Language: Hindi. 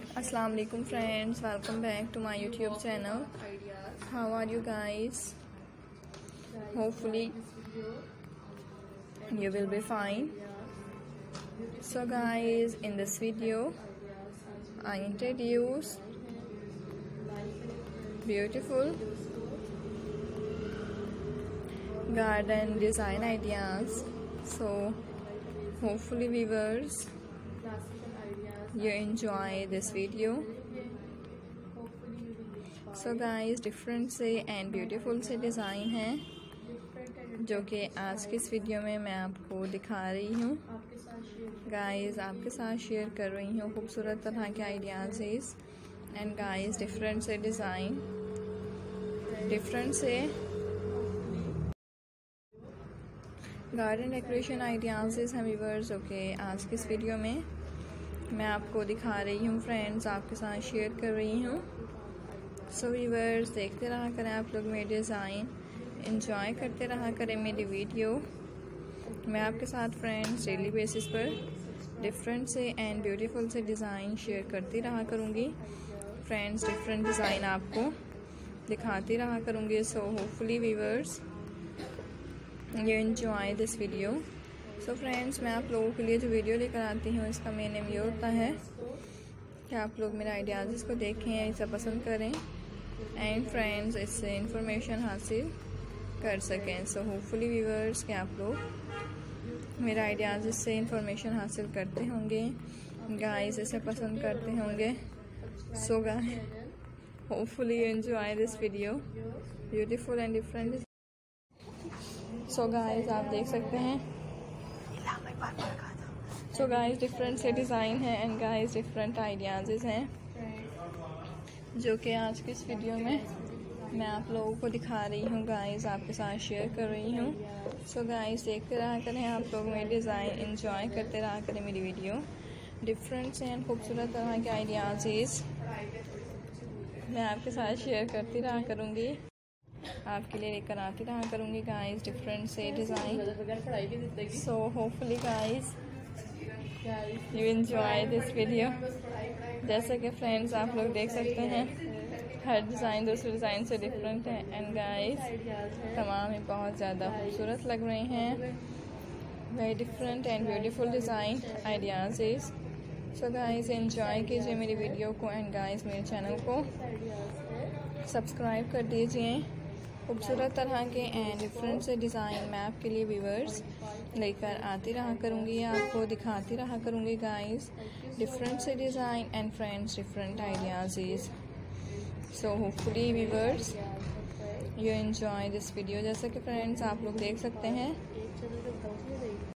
Assalamu alaikum friends. Welcome back to my youtube channel. How are you guys? Hopefully you will be fine. So guys in this video I introduce beautiful garden design ideas. So hopefully viewers you enjoy this video. So guys different से एंड ब्यूटीफुल से डिज़ाइन हैं, जो कि आज की इस वीडियो में मैं आपको दिखा रही हूँ। गाइस आपके साथ शेयर कर रही हूँ खूबसूरत तरह के आइडियाज़ एंड गाइस डिफरेंट से डिज़ाइन डिफरेंट से गार्डन डेकोरेशन आइडियाज़ हैं व्यूवर्स ओके आज की इस वीडियो में। मैं आपको दिखा रही हूँ फ्रेंड्स आपके साथ शेयर कर रही हूँ। सो वीवर्स देखते रहा करें, आप लोग मेरे डिज़ाइन इंजॉय करते रहा करें मेरी वीडियो मैं आपके साथ फ्रेंड्स डेली बेसिस पर डिफरेंट से एंड ब्यूटीफुल से डिज़ाइन शेयर करती रहा करूँगी। फ्रेंड्स डिफरेंट डिज़ाइन आपको दिखाती रहा करूँगी। So hopefully viewers you enjoy this video so friends मैं आप लोगों के लिए जो वीडियो लेकर आती हूँ, इसका मेन नेम ये होता है। कि आप लोग मेरे आइडियाज़ इसको देखें इसे पसंद करें? एंड फ्रेंड्स इससे इंफॉर्मेशन हासिल कर सकें। सो होपफुली व्यूवर्स कि आप लोग मेरा आइडियाज़ इससे इंफॉर्मेशन हासिल करते होंगे? गाइस इसे पसंद करते होंगे। So guy hopefully enjoy this video beautiful and different so guys आप देख सकते हैं। सो गाइस डिफरेंट से डिज़ाइन है एंड गाइस डिफरेंट आइडियाज़ हैं, जो कि आज की इस वीडियो में मैं आप लोगों को दिखा रही हूँ गाइस आपके साथ शेयर कर रही हूँ। सो गाइस देखते रहा करें आप लोग मेरे डिज़ाइन इंजॉय करते रहा करें मेरी वीडियो डिफरेंट से एंड खूबसूरत तरह के आइडियाज़ मैं आपके साथ शेयर करती रहा करूँगी। आपके लिए लेकर आती रहा करूँगी गाइस डिफरेंट से design so hopefully guys you enjoy this video जैसे कि फ्रेंड्स आप लोग देख सकते हैं, हर डिज़ाइन दूसरे डिज़ाइन से डिफरेंट है। एंड गाइस तमाम ही बहुत ज़्यादा खूबसूरत लग रहे हैं। Very different and beautiful design ideas is so guys enjoy कीजिए मेरी वीडियो को। एंड गाइस मेरे चैनल को सब्सक्राइब कर दीजिए। खूबसूरत तरह के एंड डिफरेंट से डिज़ाइन मैं आपके लिए व्यूवर्स लेकर आती रहा करूँगी, आपको दिखाती रहा करूँगी गाइस डिफरेंट से design and friends different ideas so hopefully viewers you enjoy this video जैसा कि फ्रेंड्स आप लोग देख सकते हैं।